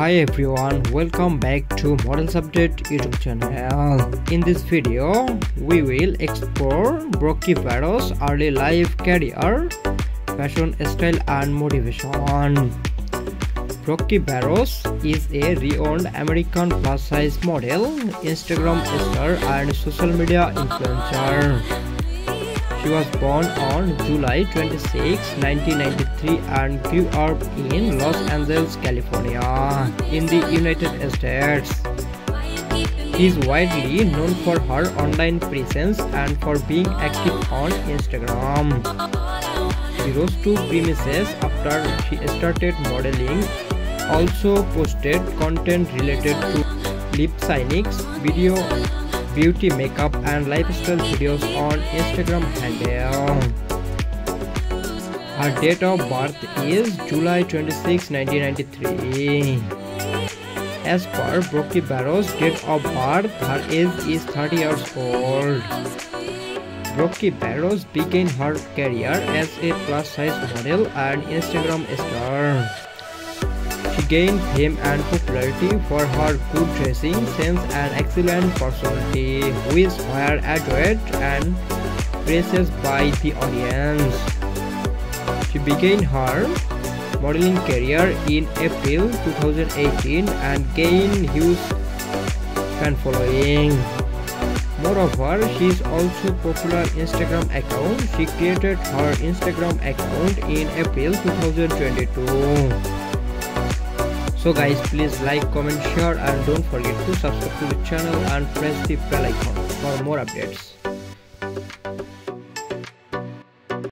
Hi everyone, welcome back to Models Update YouTube channel. In this video, we will explore Brookie Barrow's early life career, fashion style and motivation. Brookie Barrows is a renowned American plus-size model, Instagram star and social media influencer. She was born on July 26, 1993 and grew up in Los Angeles, California, in the United States. She is widely known for her online presence and for being active on Instagram. She rose to premises after she started modeling, also posted content related to lip syncing, video beauty makeup and lifestyle videos on Instagram handle. Um, her date of birth is July 26, 1993. As per Brookie Barrow's date of birth, her age is 30 years old. Brookie Barrows began her career as a plus-size model and Instagram star. She gained fame and popularity for her good dressing sense and excellent personality, which were adored and praised by the audience. She began her modeling career in April 2018 and gained huge fan following. Moreover, she is also popular Instagram account. She created her Instagram account in April 2022 so guys please like comment share and don't forget to subscribe to the channel and press the bell icon for more updates